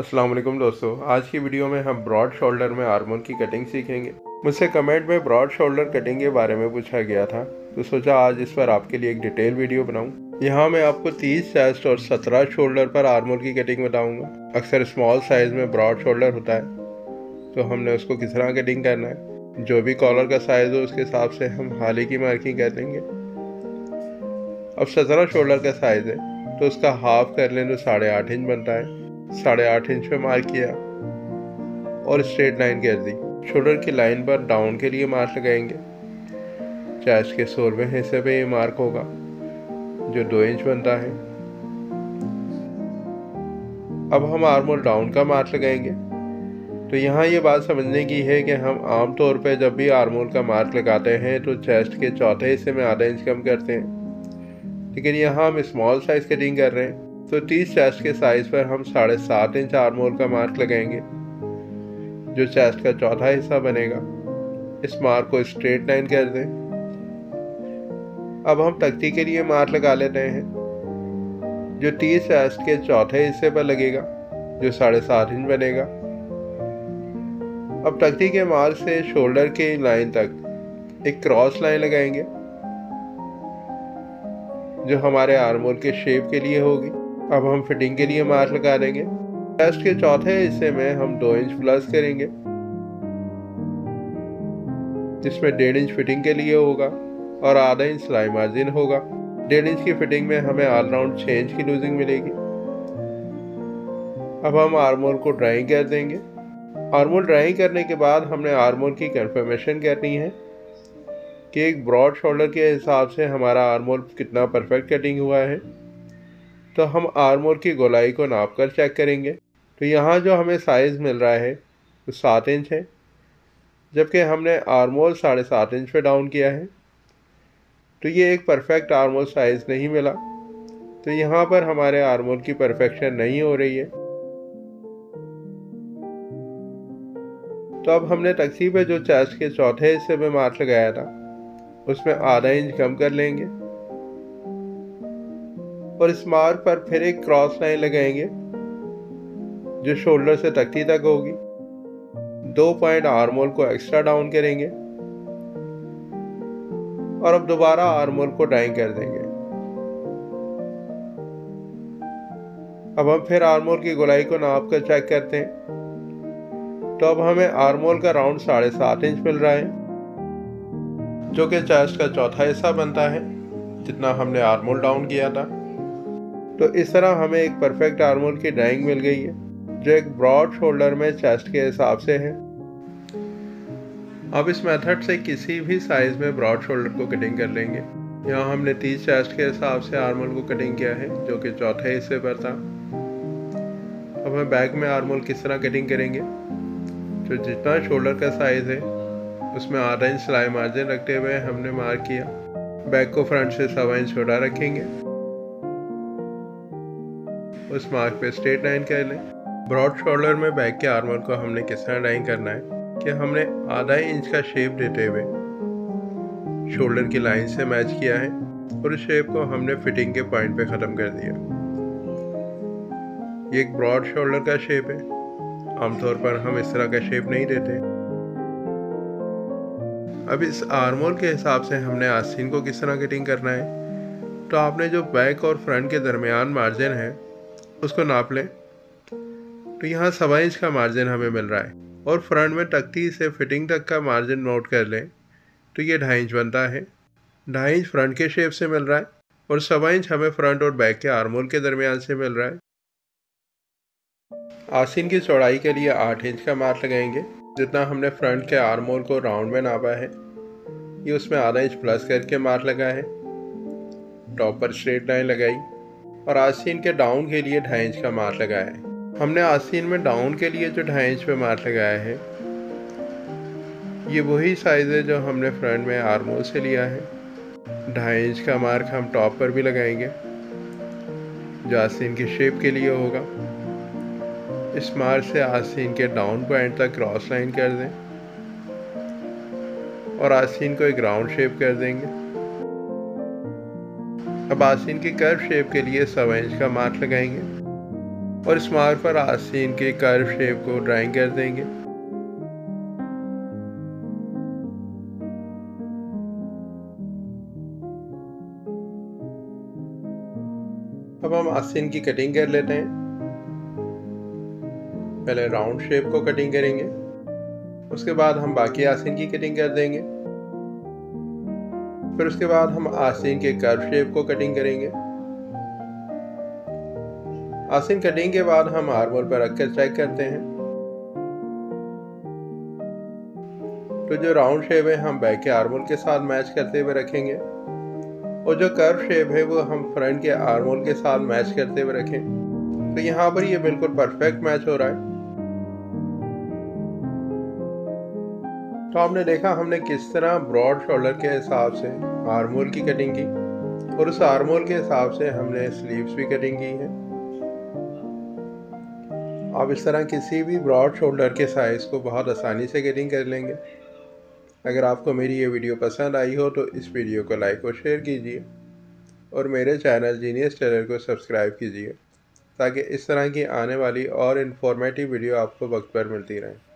वालेकुम दोस्तों। आज की वीडियो में हम ब्रॉड शोल्डर में आर्मोर की कटिंग सीखेंगे। मुझसे कमेंट में ब्रॉड शोल्डर कटिंग के बारे में पूछा गया था। तो सोचा आज इस पर आपके लिए एक डिटेल वीडियो बनाऊँ। यहाँ मैं आपको 30 चेस्ट और 17 शोल्डर पर आर्मोर की कटिंग बताऊँगा। अक्सर स्मॉल साइज़ में ब्रॉड शोल्डर होता है। तो हमने उसको किस तरह कटिंग करना है? जो भी कॉलर का साइज़ हो, उसके हिसाब से हम हाली की मार्किंग कर देंगे अब सत्रह शोल्डर का साइज़ है। तो उसका हाफ़ कर लें तो साढ़े आठ इंच बनता है। साढ़े आठ इंच पे मार्क किया और स्ट्रेट लाइन कर दी। शोल्डर की लाइन पर डाउन के लिए मार्क लगाएँगे। चेस्ट के सोलवे हिस्से पे ये मार्क होगा, जो दो इंच बनता है। अब हम आर्मोल डाउन का मार्क लगाएँगे। तो यहाँ ये बात समझने की है कि हम आम तौर पे जब भी आर्मोल का मार्क लगाते हैं तो चेस्ट के चौथे हिस्से में आधा इंच कम करते हैं। लेकिन यहाँ हम स्मॉल साइज़ कटिंग कर रहे हैं। तो 30 चेस्ट के साइज़ पर हम साढ़े सात इंच आर्मोल का मार्क लगाएँगे, जो चेस्ट का चौथा हिस्सा बनेगा। इस मार्क को स्ट्रेट लाइन कर दें। अब हम तख्ती के लिए मार्क लगा लेते हैं, जो 30 चेस्ट के चौथे हिस्से पर लगेगा, जो साढ़े सात इंच बनेगा। अब तख्ती के मार्क से शोल्डर के लाइन तक एक क्रॉस लाइन लगाएँगे, जो हमारे आर्मोल के शेप के लिए होगी। अब हम फिटिंग के लिए मार्क लगा देंगे। टेस्ट के चौथे हिस्से में हम दो इंच प्लस करेंगे, जिसमें डेढ़ इंच फिटिंग के लिए होगा और आधा इंच सिलाई मार्जिन होगा। डेढ़ इंच की फिटिंग में हमें ऑलराउंड छः इंच की लूजिंग मिलेगी। अब हम आर्मोल को ड्राइंग कर देंगे। आर्मोल ड्राइंग करने के बाद हमने आर्मोल की कंफर्मेशन करनी है कि एक ब्रॉड शोल्डर के हिसाब से हमारा आर्मोल कितना परफेक्ट कटिंग हुआ है। तो हम आर्मोर की गोलाई को नाप कर चेक करेंगे। तो यहाँ जो हमें साइज़ मिल रहा है, वो तो सात इंच है, जबकि हमने आर्मोल साढ़े सात इंच पे डाउन किया है। तो ये एक परफेक्ट आर्मोल साइज़ नहीं मिला। तो यहाँ पर हमारे आर्मोल की परफेक्शन नहीं हो रही है। तो अब हमने टक्सी जो चेस्ट के चौथे हिस्से में मार्च लगाया था, उसमें आधा इंच कम कर लेंगे। और इस मार्क पर फिर एक क्रॉस लाइन लगाएँगे, जो शोल्डर से तख्ती तक होगी। दो पॉइंट आर्मोल को एक्स्ट्रा डाउन करेंगे और अब दोबारा आर्मोल को ड्राइंग कर देंगे। अब हम फिर आर्मोल की गोलाई को नाप कर चेक करते हैं। तो अब हमें आर्मोल का राउंड साढ़े सात इंच मिल रहा है, जो कि चेस्ट का चौथा हिस्सा बनता है, जितना हमने आर्मोल डाउन किया था। तो इस तरह हमें एक परफेक्ट आर्मोल की ड्राइंग मिल गई है, जो एक ब्रॉड शोल्डर में चेस्ट के हिसाब से है। अब इस मेथड से किसी भी साइज़ में ब्रॉड शोल्डर को कटिंग कर लेंगे। यहाँ हमने तीस चेस्ट के हिसाब से आर्मोल को कटिंग किया है, जो कि चौथे हिस्से पर था। अब हम बैक में आर्मोल किस तरह कटिंग करेंगे? तो जितना शोल्डर का साइज़ है, उसमें आधा इंच सिलाई मार्जिन रखते हुए हमने मार्क किया। बैक को फ्रंट से सवा इंच छोटा रखेंगे। उस मार्क पे स्ट्रेट लाइन कर लें। ब्रॉड शोल्डर में बैक के आर्मर को हमने किस तरह लाइन करना है? कि हमने आधा इंच का शेप देते हुए शोल्डर की लाइन से मैच किया है? और इस शेप को हमने फिटिंग के पॉइंट पे ख़त्म कर दिया। ये एक ब्रॉड शोल्डर का शेप है। आमतौर पर हम इस तरह का शेप नहीं देते। अब इस आर्मोल के हिसाब से हमने आस्तीन को किस तरह कटिंग करना है? तो आपने जो बैक और फ्रंट के दरमियान मार्जिन है उसको नाप लें। तो यहाँ सवा इंच का मार्जिन हमें मिल रहा है। और फ्रंट में तख्ती से फिटिंग तक का मार्जिन नोट कर लें। तो ये ढाई इंच बनता है। ढाई इंच फ्रंट के शेप से मिल रहा है। और सवा इंच हमें फ्रंट और बैक के आर्मोल के दरमियान से मिल रहा है। आसिन की चौड़ाई के लिए आठ इंच का मार्क लगाएँगे। जितना हमने फ्रंट के आर्मोल को राउंड में नापा है। ये उसमें आधा इंच प्लस करके मार्क लगा है। टॉप पर स्ट्रेट लाइन लगाई। और आस्तीन के डाउन के लिए ढाई इंच का मार्क लगाया है। हमने आस्तीन में डाउन के लिए जो ढाई इंच पे मार्क लगाया है, ये वही साइज़ है जो हमने फ्रंट में आर्मोल से लिया है। ढाई इंच का मार्क हम टॉप पर भी लगाएँगे, जो आस्तीन की शेप के लिए होगा। इस मार्क से आस्तीन के डाउन पॉइंट तक क्रॉस लाइन कर दें और आस्तीन को एक राउंड शेप कर देंगे। अब आसिन के कर्व शेप के लिए सवा इंच का मार्क लगाएँगे और इस मार्क पर आस्तीन के कर्व शेप को ड्राइंग कर देंगे। अब हम आस्तीन की कटिंग कर लेते हैं। पहले राउंड शेप को कटिंग करेंगे। उसके बाद हम बाकी आस्तीन की कटिंग कर देंगे। फिर उसके बाद हम आस्तीन के कर्व शेप को कटिंग करेंगे। आस्तीन कटिंग के बाद हम आर्मोल पर रखकर चेक करते हैं। तो जो राउंड शेप है, हम बैक के आर्मोल के साथ मैच करते हुए रखेंगे। और जो कर्व शेप है, वो हम फ्रंट के आर्मोल के साथ मैच करते हुए रखें। तो यहाँ पर ये बिल्कुल परफेक्ट मैच हो रहा है। तो आपने देखा हमने किस तरह ब्रॉड शोल्डर के हिसाब से आर्मोल की कटिंग की और उस आर्मोल के हिसाब से हमने स्लीव्स भी कटिंग की है। आप इस तरह किसी भी ब्रॉड शोल्डर के साइज़ को बहुत आसानी से कटिंग कर लेंगे। अगर आपको मेरी ये वीडियो पसंद आई हो तो इस वीडियो को लाइक और शेयर कीजिए और मेरे चैनल जीनियस चैनल को सब्सक्राइब कीजिए ताकि इस तरह की आने वाली और इन्फॉर्मेटिव वीडियो आपको वक्त पर मिलती रहें।